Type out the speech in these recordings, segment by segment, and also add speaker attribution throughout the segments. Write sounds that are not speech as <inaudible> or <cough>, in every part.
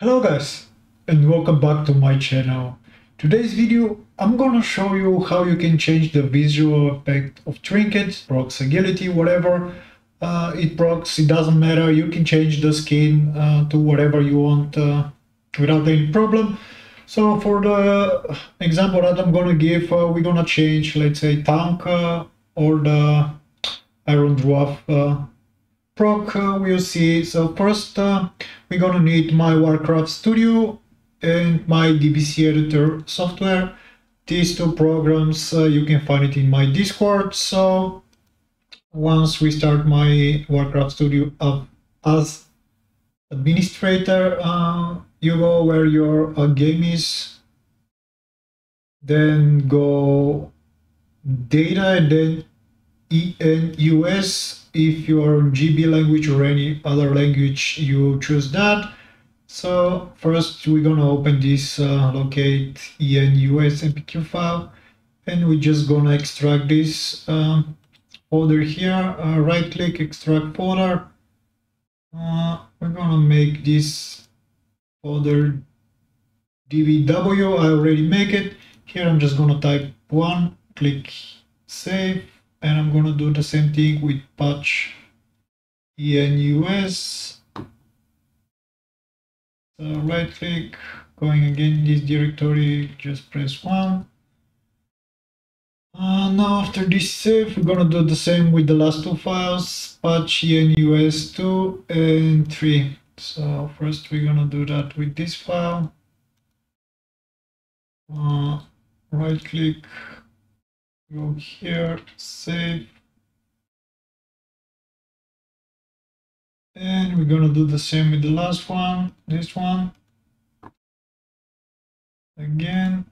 Speaker 1: Hello guys and welcome back to my channel. Today's video I'm gonna show you how you can change the visual effect of trinkets, procs agility, whatever uh, it procs, it doesn't matter, you can change the skin uh, to whatever you want uh, without any problem. So for the example that I'm gonna give, uh, we're gonna change let's say tank uh, or the Iron Dwarf uh, proc we'll see. So first uh, we're gonna need my warcraft studio and my dbc editor software. These two programs uh, you can find it in my discord. So once we start my warcraft studio up as administrator uh, you go where your uh, game is. Then go data and then ENUS if you're GB language or any other language you choose that. So first we're gonna open this uh, locate ENUS MPQ file and we're just gonna extract this um, folder here. Uh, right click extract folder. Uh, we're gonna make this folder DBW I already make it. Here I'm just gonna type one click save and I'm gonna do the same thing with patch enus so right click going again in this directory just press one. Uh, now after this save we're gonna do the same with the last two files patch enus 2 and 3 so first we're gonna do that with this file. Uh, right click go here, save. And we're gonna do the same with the last one, this one. Again,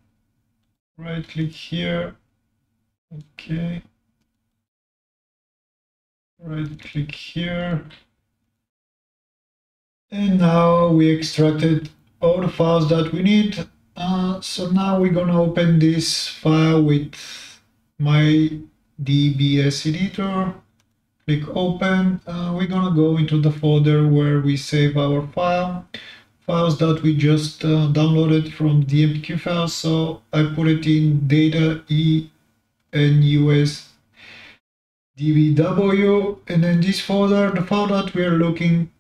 Speaker 1: right click here, okay. Right click here. And now we extracted all the files that we need. Uh, so now we're gonna open this file with my DBC editor, click open. Uh, we're gonna go into the folder where we save our file, files that we just uh, downloaded from the MPQ file. So I put it in data E and US DBW, and then this folder, the file that we are looking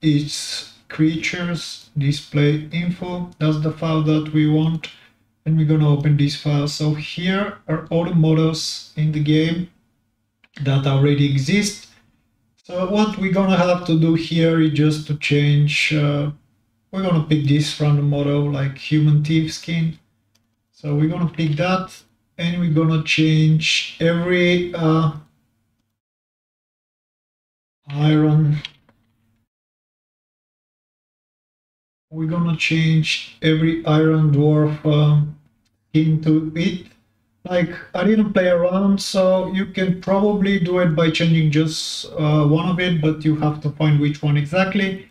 Speaker 1: is creatures display info. That's the file that we want and we're going to open this file. So here are all the models in the game that already exist. So what we're going to have to do here is just to change, uh, we're going to pick this random model like human thief skin. So we're going to pick that and we're going to change every uh, iron we're gonna change every iron dwarf um, into it. Like I didn't play around, so you can probably do it by changing just uh, one of it, but you have to find which one exactly.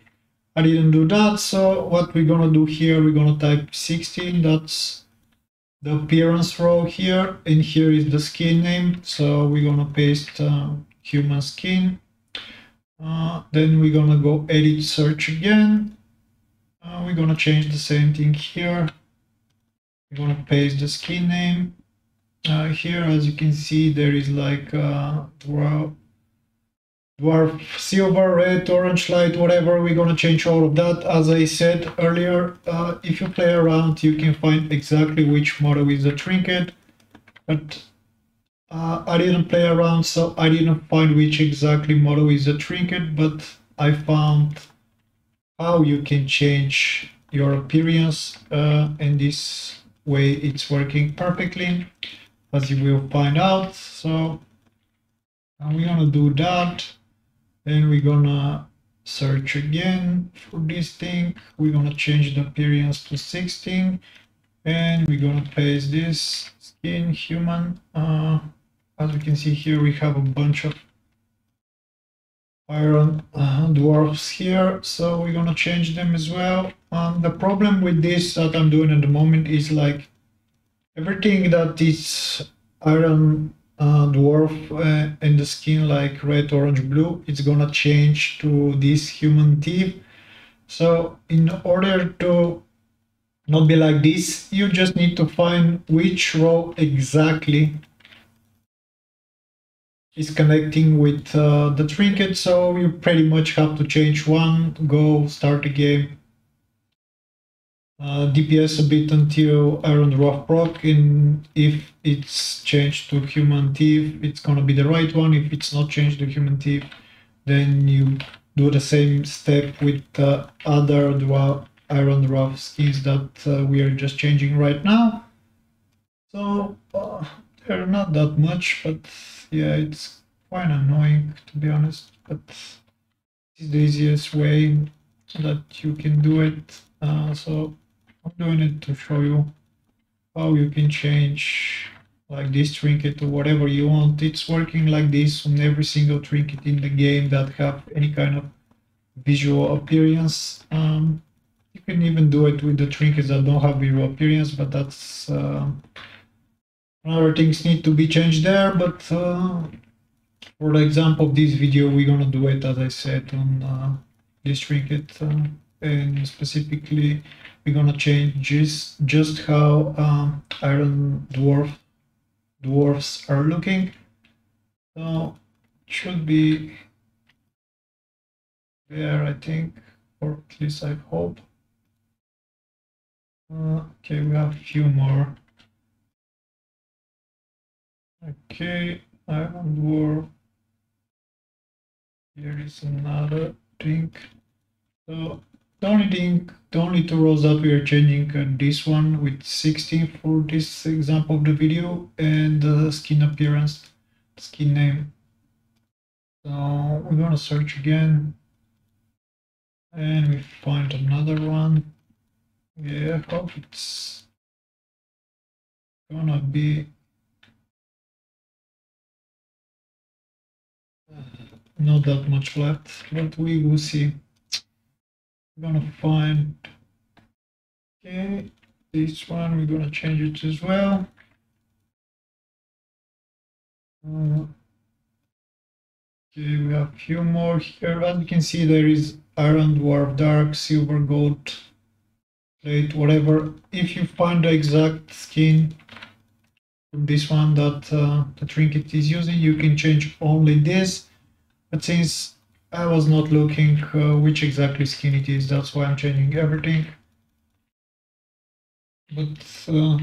Speaker 1: I didn't do that, so what we're gonna do here, we're gonna type 16, that's the appearance row here, and here is the skin name, so we're gonna paste uh, human skin. Uh, then we're gonna go edit search again. Uh, we're gonna change the same thing here you gonna paste the skin name uh, here. As you can see there is like uh, dwarf, dwarf silver red orange light whatever. We're gonna change all of that. As I said earlier uh, if you play around you can find exactly which model is the trinket. But uh, I didn't play around so I didn't find which exactly model is the trinket. But I found how you can change your appearance uh, in this way it's working perfectly as you will find out. So we're gonna do that. Then we're gonna search again for this thing. We're gonna change the appearance to 16 and we're gonna paste this skin human uh, as we can see here we have a bunch of iron uh, dwarfs here. So we're gonna change them as well um, the problem with this that I'm doing at the moment is like everything that is iron uh, dwarf uh, in the skin like red orange blue it's gonna change to this human thief So in order to not be like this, you just need to find which row exactly is connecting with uh, the trinket. So you pretty much have to change one, go start the game, uh, DPS a bit until Iron Dwarf proc, and if it's changed to Human Thief, it's gonna be the right one. If it's not changed to Human Thief, then you do the same step with the other Iron Dwarf skins that uh, we are just changing right now. So uh, they're not that much, but yeah, it's quite annoying to be honest, but it's the easiest way that you can do it. Uh, so I'm doing it to show you how you can change like this trinket to whatever you want. It's working like this on every single trinket in the game that have any kind of visual appearance. Um, you can even do it with the trinkets that don't have visual appearance, but that's uh, other things need to be changed there. But uh, for the example of this video, we're gonna do it as I said on uh, this trinket, uh, and specifically we're gonna change just just how um, Iron Dwarf dwarfs are looking. So it should be there, I think, or at least I hope. Uh, okay, we have a few more. Okay, Iron Dwarf. Here is another thing. So the only thing, the only two rows that we are changing uh, this one with 16 for this example of the video and the skin appearance, skin name. So we're gonna search again and we find another one. Yeah, I hope it's gonna be not that much left, but we will see. I'm gonna find okay this one we're gonna change it as well. Uh, okay we have a few more here. As you can see there is iron dwarf dark silver gold plate whatever. If you find the exact skin this one that uh, the trinket is using you can change only this. But since I was not looking uh, which exactly skin it is, that's why I'm changing everything. But uh,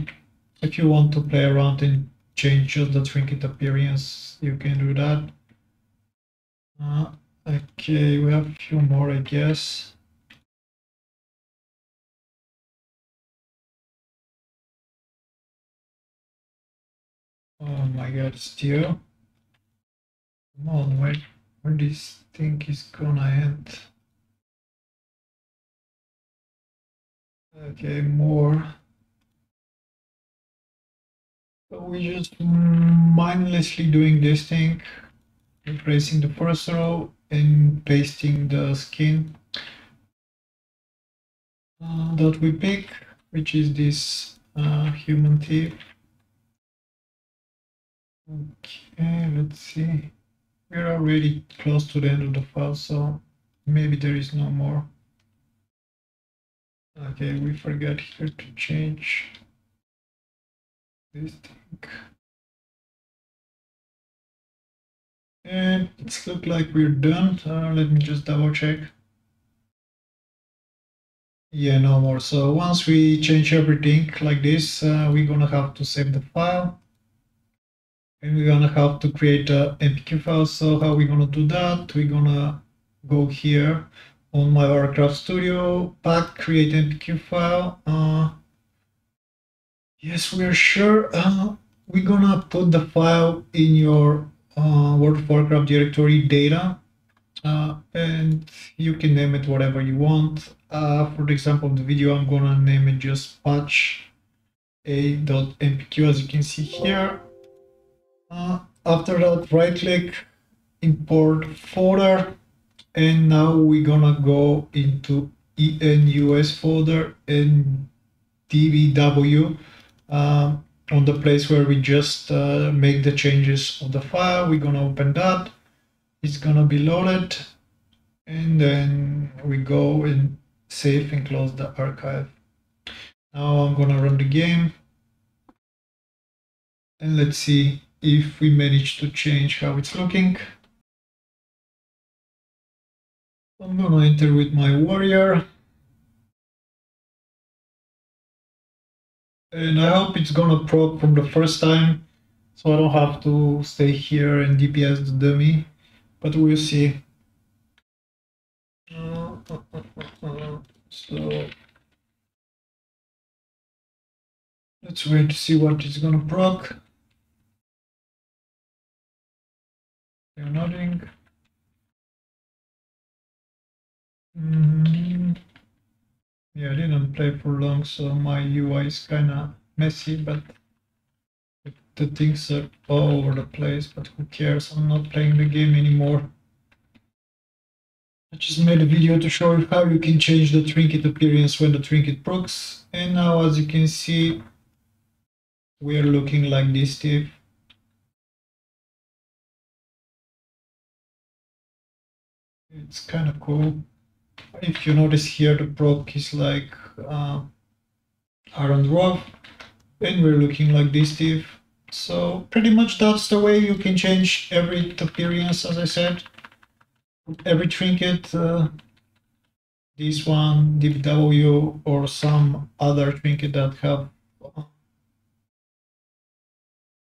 Speaker 1: if you want to play around and change just the trinket appearance, you can do that. Uh, okay, we have a few more, I guess. Oh my god, still. Come on, wait where this thing is gonna end. Okay, more. So we're just mindlessly doing this thing, replacing the first row and pasting the skin uh, that we pick, which is this uh, human thief. Okay, let's see. We're already close to the end of the file, so maybe there is no more. Okay, we forgot here to change this thing. And it's look like we're done. Uh, let me just double check. Yeah, no more. So once we change everything like this, uh, we're gonna have to save the file and we're gonna have to create a MPQ file. So how we're gonna do that? We're gonna go here on my Warcraft Studio, pack, create MPQ file. Uh, yes, we're sure. Uh, we're gonna put the file in your uh, World of Warcraft directory data, uh, and you can name it whatever you want. Uh, for the example of the video, I'm gonna name it just patch a.mpq as you can see here uh, after that, right click, import folder, and now we're gonna go into ENUS folder and DBW um, on the place where we just uh, make the changes of the file. We're gonna open that. It's gonna be loaded, and then we go and save and close the archive. Now I'm gonna run the game and let's see if we manage to change how it's looking. I'm gonna enter with my warrior. And I hope it's gonna proc from the first time, so I don't have to stay here and DPS the dummy, but we'll see. <laughs> so let's wait to see what it's gonna proc. They're nodding. Mm, yeah, I didn't play for long, so my UI is kind of messy, but the things are all over the place, but who cares? I'm not playing the game anymore. I just made a video to show you how you can change the trinket appearance when the trinket procs, and now as you can see, we are looking like this, Steve. It's kind of cool if you notice here the proc is like uh, Iron Dwarf and we're looking like this Steve. So pretty much that's the way you can change every appearance as I said. Every trinket, uh, this one, DBW or some other trinket that have uh,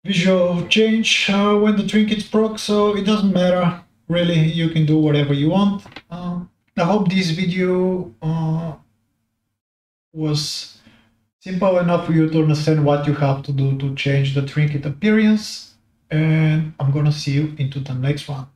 Speaker 1: visual change uh, when the trinkets proc so it doesn't matter really you can do whatever you want. Um, I hope this video uh, was simple enough for you to understand what you have to do to change the trinket appearance and I'm gonna see you into the next one.